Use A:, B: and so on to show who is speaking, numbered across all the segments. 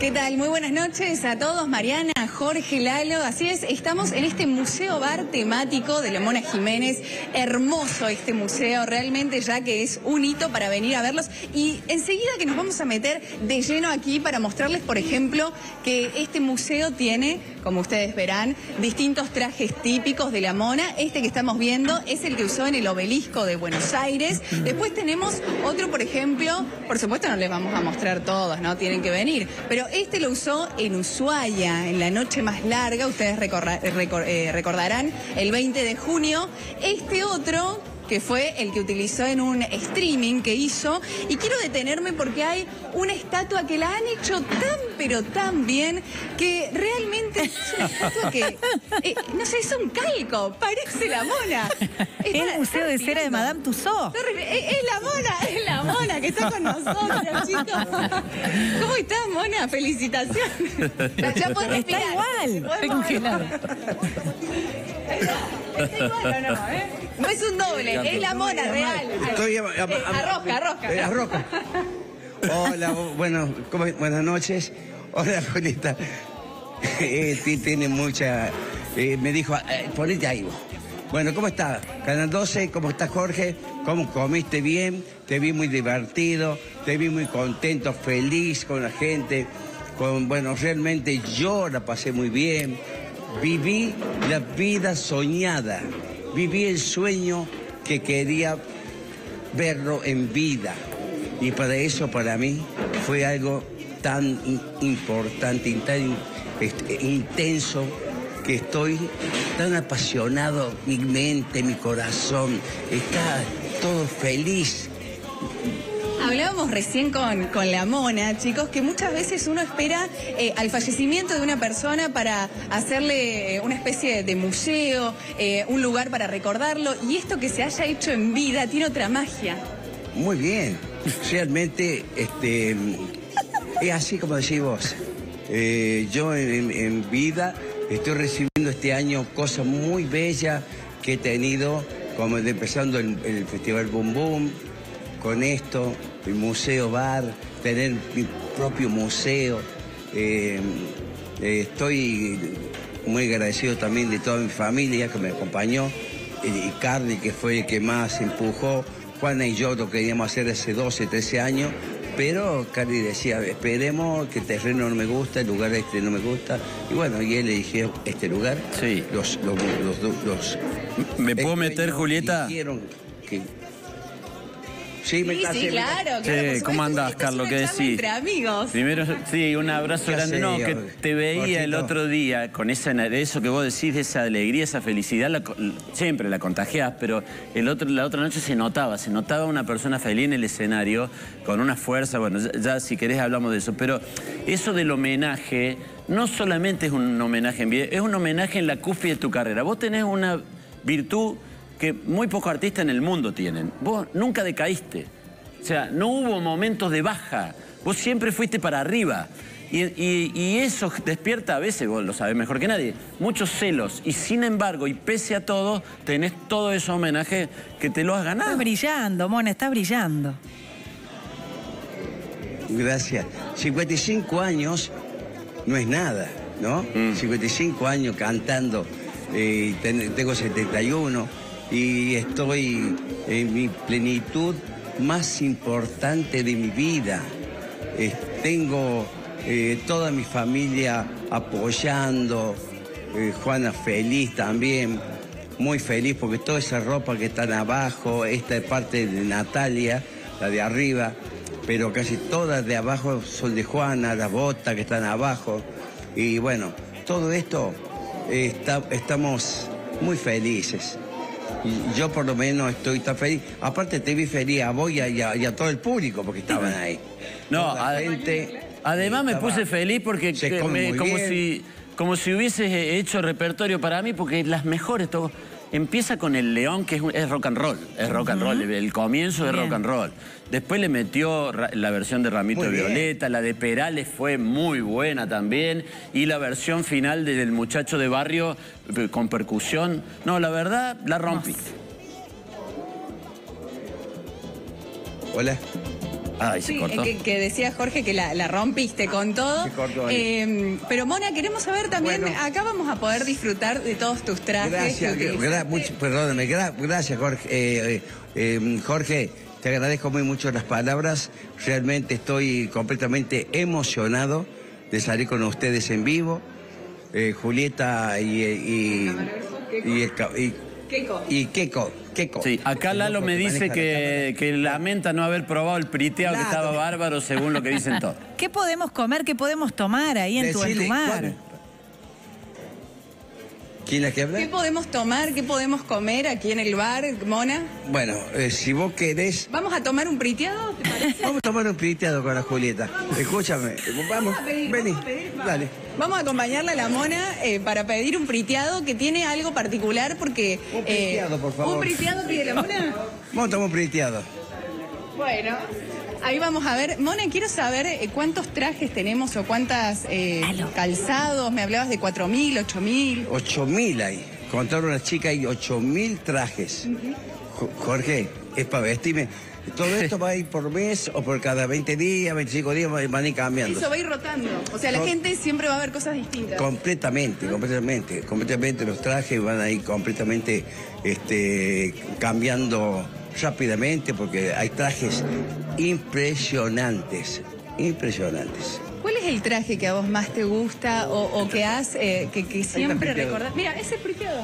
A: ¿Qué tal? Muy buenas noches a todos, Mariana, Jorge, Lalo. Así es, estamos en este museo bar temático de la Mona Jiménez. Hermoso este museo, realmente ya que es un hito para venir a verlos. Y enseguida que nos vamos a meter de lleno aquí para mostrarles, por ejemplo, que este museo tiene, como ustedes verán, distintos trajes típicos de la Mona. Este que estamos viendo es el que usó en el obelisco de Buenos Aires. Después tenemos otro, por ejemplo, por supuesto no les vamos a mostrar todos, ¿no? Tienen que venir. Pero este lo usó en Ushuaia, en la noche más larga, ustedes eh, recordarán, el 20 de junio. Este otro que fue el que utilizó en un streaming que hizo. Y quiero detenerme porque hay una estatua que la han hecho tan, pero tan bien, que realmente es una estatua que, eh, no sé, es un calco, parece la mona.
B: Es el Museo de Cera de Madame Tussauds.
A: Es, la mona, es la mona que está con nosotros, chicos. ¿Cómo está, mona? Felicitaciones.
B: Ya está igual. Está congelado.
A: Está igual no, ¿eh? No es un doble, es la mona real. Estoy a, a, a, arroja,
C: Hola, bueno, buenas noches. Hola, Julieta. Eh, tiene mucha... Eh, me dijo, eh, ponete ahí vos. Bueno, ¿cómo está? Canal 12, ¿cómo estás, Jorge? ¿Cómo comiste bien? Te vi muy divertido, te vi muy contento, feliz con la gente. Con, bueno, realmente yo la pasé muy bien. Viví la vida soñada. Viví el sueño que quería verlo en vida. Y para eso, para mí, fue algo tan importante tan este, intenso que estoy tan apasionado, mi mente, mi corazón, está todo feliz
A: Hablábamos recién con, con la mona, chicos, que muchas veces uno espera eh, al fallecimiento de una persona para hacerle eh, una especie de museo, eh, un lugar para recordarlo, y esto que se haya hecho en vida tiene otra magia.
C: Muy bien, realmente este, es así como decís vos. yo en, vida estoy recibiendo este año cosas muy bellas que he tenido, como empezando el, el Festival Boom Boom, con esto, el museo bar, tener mi propio museo. Eh, eh, estoy muy agradecido también de toda mi familia que me acompañó, y Carly que fue el que más empujó, Juana y yo lo queríamos hacer hace 12, 13 años, pero Carly decía, esperemos que el terreno no me gusta, el lugar este no me gusta, y bueno, y él le dije, este lugar,
D: sí.
C: los, los, los,
D: ¿Me puedo meter, Julieta?
C: que
A: Sí, sí, claro,
D: ¿Cómo andás, Carlos? ¿Qué decís?
A: Entre amigos.
D: Primero, sí, un abrazo grande. No, que te veía el otro día con esa, eso que vos decís, de esa alegría, esa felicidad, siempre la contagiás, pero el otro, la otra noche se notaba, se notaba una persona feliz en el escenario, con una fuerza, bueno, ya, si querés hablamos de eso, pero eso del homenaje no solamente es un homenaje en vida, es un homenaje en la cúspide de tu carrera. Vos tenés una virtud que muy pocos artistas en el mundo tienen. Vos nunca decaíste. O sea, no hubo momentos de baja. Vos siempre fuiste para arriba. Y, eso despierta a veces, vos lo sabés mejor que nadie, muchos celos. Y sin embargo, y pese a todo, tenés todo ese homenaje que te lo has ganado.
B: Está brillando, Mona, está brillando.
C: Gracias. 55 años no es nada, ¿no? 55 mm. años cantando, eh, tengo 71 y estoy en mi plenitud más importante de mi vida. tengo eh, toda mi familia apoyando, eh, Juana feliz también, muy feliz porque toda esa ropa que están abajo, esta es parte de Natalia, la de arriba, pero casi todas de abajo son de Juana, las botas que están abajo. Y bueno, todo esto estamos muy felices yo por lo menos estoy tan feliz. Aparte te vi feliz a vos y a, todo el público porque estaban ahí.
D: No, además me puse feliz porque como, si, como si hubiese hecho repertorio para mí porque las mejores... Todo, Empieza con El León, que es, rock and roll. Es rock and roll, el comienzo de rock and roll. Después le metió la versión de Ramito Violeta, la de Perales fue muy buena también. Y la versión final del muchacho de barrio eh, con percusión. No, la verdad, la rompí.
C: Hola.
D: Ay, se
A: Sí,
D: cortó.
A: que, que decía Jorge que la, la rompiste con todo.
C: Se cortó ahí.
A: Eh, pero Mona, queremos saber también,
C: Bueno.
A: acá vamos a poder disfrutar de todos tus trajes.
C: Gracias,
A: que
C: gra-
A: utilizaste.
C: mucho- perdóname, gra- gracias Jorge. Eh, eh, eh, Jorge, te agradezco muy mucho las palabras. Realmente estoy completamente emocionado de salir con ustedes en vivo. Eh, Julieta y, y, y, el ca- y,
A: Keiko.
C: y Keiko. Keiko.
D: Sí, acá Lalo me
C: que
D: dice que, que lamenta no haber probado el priteado que estaba bárbaro según lo que dicen todos.
B: ¿Qué podemos comer? ¿Qué podemos tomar ahí en tu, en tu
C: Decile,
B: mar?
C: ¿Quién es que habla?
A: ¿Qué podemos tomar? ¿Qué podemos comer aquí en el bar, Mona?
C: Bueno, eh, si vos querés,
A: ¿Vamos a tomar un priteado? ¿Te parece?
C: vamos a tomar un priteado con la Julieta. Escúchame, vamos,
A: Vamos a pedir,
C: vení,
A: vamos pedir,
C: dale.
A: Vamos a acompañarla a la mona eh, para pedir un priteado que tiene algo particular porque... eh,
C: Un priteado, por favor.
A: ¿Un priteado pide la mona?
C: Vamos a tomar un priteado.
A: Bueno, ahí vamos a ver. Mona, quiero saber eh, cuántos trajes tenemos o cuántas eh, calzados. Me hablabas de 4.000, 8.000.
C: 8.000 hay. Contaron una chica hay 8.000 trajes. Jo- Jorge, es para vestirme. Todo esto va a ir por mes o por cada 20 días, 25 días, van a ir cambiando.
A: Eso va a ir rotando. O sea, la
C: Con-
A: gente siempre va a ver cosas distintas.
C: Completamente, completamente, completamente los trajes van a ir completamente este, cambiando rápidamente porque hay trajes impresionantes, impresionantes.
A: ¿Cuál es el traje que a vos más te gusta o, o que has, eh, que, que siempre recordás? Mira, ese es priteado.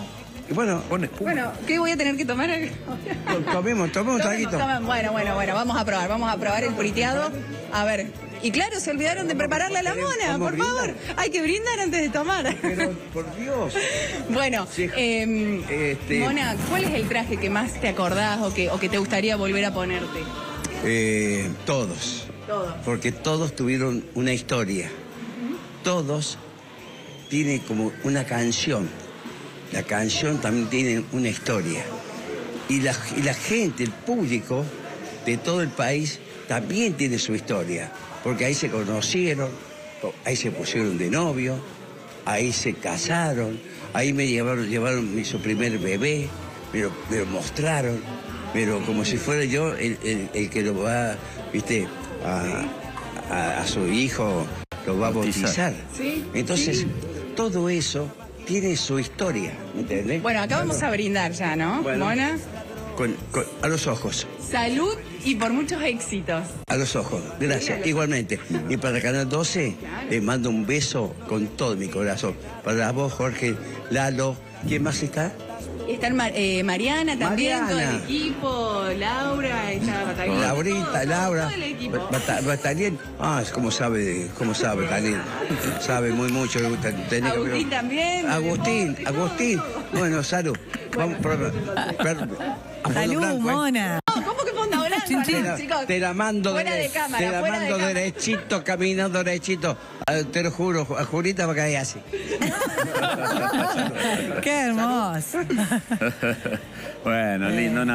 C: Y bueno,
A: Bueno, ¿qué voy a tener que tomar?
C: to- tomemos, tomemos un traguito.
A: Bueno, bueno, bueno, vamos a probar, vamos a probar el priteado. A ver. Y claro, se olvidaron de prepararle a la mona,
C: ¿Podemos
A: por favor. Hay que brindar antes de tomar.
C: Pero, por Dios.
A: Bueno,
C: Sí.
A: em,
C: Este-
A: Mona, ¿cuál es el traje que más te acordás o que, o que te gustaría volver a ponerte?
C: Eh, todos.
A: Todos.
C: Porque todos tuvieron una historia. Todos tienen como una canción. La canción también tiene una historia. Y la, y la gente, el público de todo el país también tiene su historia. Porque ahí se conocieron, ahí se pusieron de novio, ahí se casaron, ahí me llevaron, llevaron mi- su primer bebé, me lo, me lo mostraron, pero como si fuera yo el, el- el que lo va, viste, a, a- a su hijo lo va a
D: Bautizar.
C: Entonces, todo eso tiene su historia, ¿me entendés?
A: Bueno, acá vamos a brindar ya, ¿no?
C: Bueno.
A: Mona,
C: Con- con- a los ojos.
A: salud y por muchos éxitos.
C: A los ojos, gracias. Igualmente. Y para Canal 12, les mando un beso con todo mi corazón. Para vos, Jorge, Lalo, ¿quién más está?
A: Está eh, Mariana también, todo el equipo, Laura, está Batalín.
C: Laurita, Laura.
A: Todo el equipo.
C: Bata- Batalien. Ah, cómo sabe, cómo sabe, Batalien. Sabe muy mucho. le gusta- tenía que-
A: Agustín también.
C: Agustín, Agustín. Bueno, salud. Vamos, por- per- a fondo
B: Salud,
C: blanco, ¿eh?
B: Mona.
A: No, ¿Cómo que fonda blanca?
B: Chin, chin.
C: Te
A: No,
C: la,
A: chicos,
C: te la mando,
A: fuera de cámara,
C: te la
A: fuera de
C: mando
A: cámara.
C: derechito, caminando derechito. Ah, Te lo juro, a Julita va a caer así.
B: Qué hermoso.
D: bueno, lindo, una